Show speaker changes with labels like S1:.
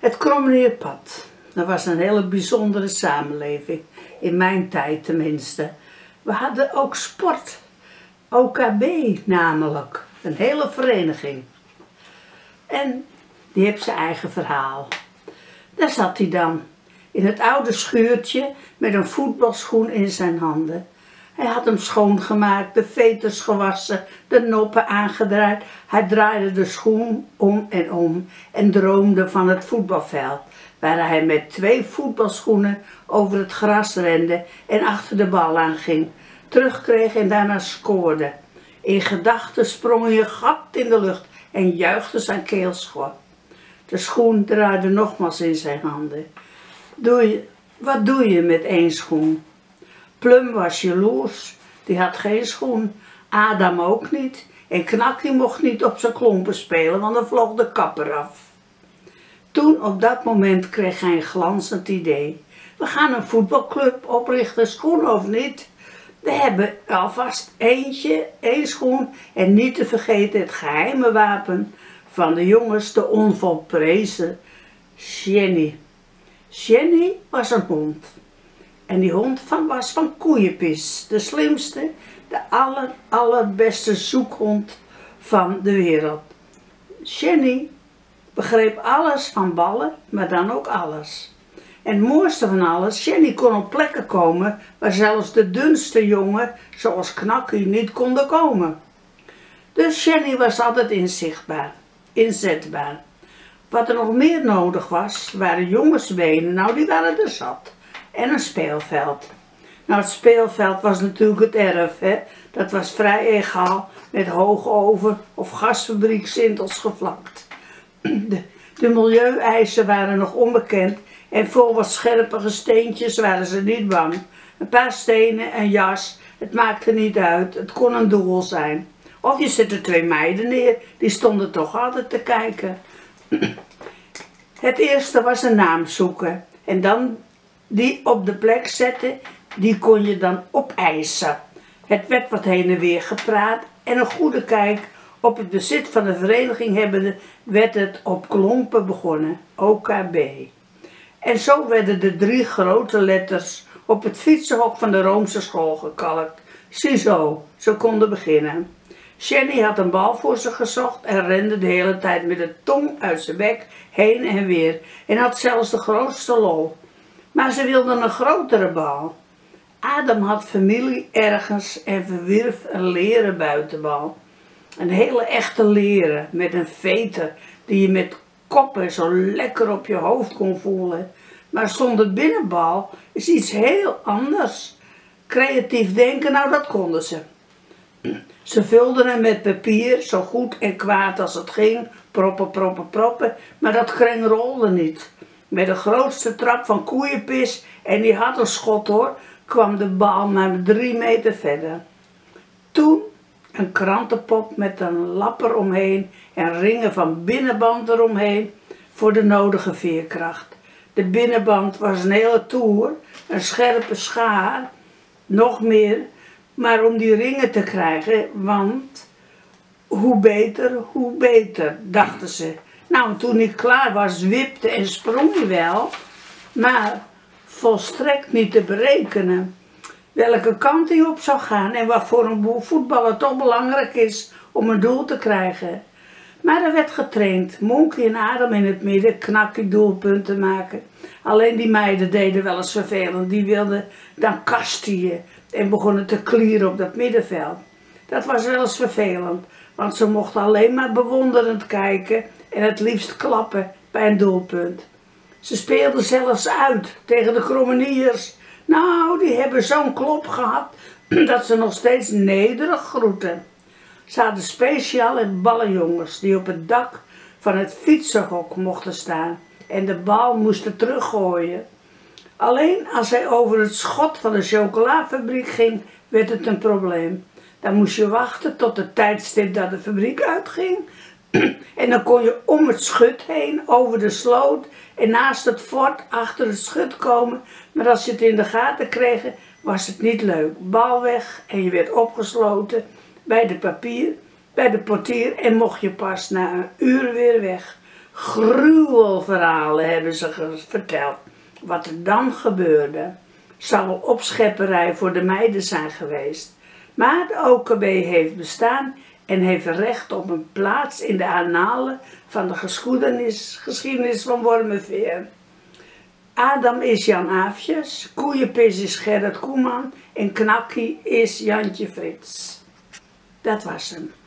S1: Het Krommenierpad. Dat was een hele bijzondere samenleving. In mijn tijd tenminste. We hadden ook sport. OKB namelijk. Een hele vereniging. En die heeft zijn eigen verhaal. Daar zat hij dan. In het oude schuurtje met een voetbalschoen in zijn handen. Hij had hem schoongemaakt, de veters gewassen, de noppen aangedraaid. Hij draaide de schoen om en om en droomde van het voetbalveld. Waar hij met twee voetbalschoenen over het gras rende en achter de bal aan ging. Terugkreeg en daarna scoorde. In gedachten sprong hij een gat in de lucht en juichte zijn keelschor. De schoen draaide nogmaals in zijn handen. Doe je, wat doe je met één schoen? Plum was jaloers, die had geen schoen. Adam ook niet. En Knakkie mocht niet op zijn klompen spelen, want dan vloog de kapper af. Toen op dat moment kreeg hij een glanzend idee. We gaan een voetbalclub oprichten, schoen of niet. We hebben alvast eentje, één schoen en niet te vergeten het geheime wapen van de jongens, de onvolprezen Jenny. Jenny was een hond. En die hond van, was van koeienpis. De slimste, de aller, allerbeste zoekhond van de wereld. Jenny begreep alles van ballen, maar dan ook alles. En het mooiste van alles, Jenny kon op plekken komen waar zelfs de dunste jongen, zoals Knakkie, niet konden komen. Dus Jenny was altijd inzichtbaar, inzetbaar. Wat er nog meer nodig was, waren jongensbenen, nou die waren er zat. En een speelveld. Nou, het speelveld was natuurlijk het erf, hè. Dat was vrij egaal, met hoogoven of gasfabriek sintels gevlakt. De, de milieueisen waren nog onbekend en voor wat scherpere steentjes waren ze niet bang. Een paar stenen, een jas, het maakte niet uit, het kon een doel zijn. Of je zet er twee meiden neer, die stonden toch altijd te kijken. Het eerste was een naam zoeken en dan die op de plek zetten, die kon je dan opeisen. Het werd wat heen en weer gepraat en een goede kijk op het bezit van de vereniging hebbende werd het op klompen begonnen, OKB. En zo werden de drie grote letters op het fietsenhok van de Roomse school gekalkt. Ziezo, ze konden beginnen. Jenny had een bal voor ze gezocht en rende de hele tijd met de tong uit zijn bek heen en weer en had zelfs de grootste lol. Maar ze wilde een grotere bal. Adam had familie ergens en verwierf een leren buitenbal. Een hele echte leren met een veter die je met koppen zo lekker op je hoofd kon voelen. Maar zonder binnenbal is iets heel anders. Creatief denken, nou dat konden ze. Ze vulden hem met papier, zo goed en kwaad als het ging, proppen, proppen, proppen, maar dat kring rolde niet. Met de grootste trap van koeienpis, en die had een schot hoor, kwam de bal maar drie meter verder. Toen een krantenpop met een lapper omheen en ringen van binnenband eromheen voor de nodige veerkracht. De binnenband was een hele toer, een scherpe schaar, nog meer, maar om die ringen te krijgen, want hoe beter, hoe beter, dachten ze. Nou, toen ik klaar was, wipte en sprong hij wel, maar volstrekt niet te berekenen welke kant hij op zou gaan en wat voor een voetballer toch belangrijk is om een doel te krijgen. Maar er werd getraind, Monkey en Adam in het midden, knakkie doelpunten maken. Alleen die meiden deden wel eens vervelend, die wilden dan kastien en begonnen te klieren op dat middenveld. Dat was wel eens vervelend, want ze mochten alleen maar bewonderend kijken en het liefst klappen bij een doelpunt. Ze speelden zelfs uit tegen de krommeniers. Nou, die hebben zo'n klop gehad dat ze nog steeds nederig groeten. Ze hadden speciaal het ballenjongens die op het dak van het fietsenhok mochten staan en de bal moesten teruggooien. Alleen als hij over het schot van de chocolafabriek ging, werd het een probleem. Dan moest je wachten tot de tijdstip dat de fabriek uitging. En dan kon je om het schut heen, over de sloot en naast het fort achter het schut komen. Maar als je het in de gaten kreeg, was het niet leuk. Bal weg en je werd opgesloten bij de papier, bij de portier en mocht je pas na een uur weer weg. gruwelverhalen hebben ze verteld. Wat er dan gebeurde, zal opschepperij voor de meiden zijn geweest. Maar de OKB heeft bestaan en heeft recht op een plaats in de annalen van de geschiedenis, geschiedenis van Wormerveer. Adam is Jan Aafjes, Koeienpis is Gerrit Koeman en Knakkie is Jantje Frits. Dat was hem.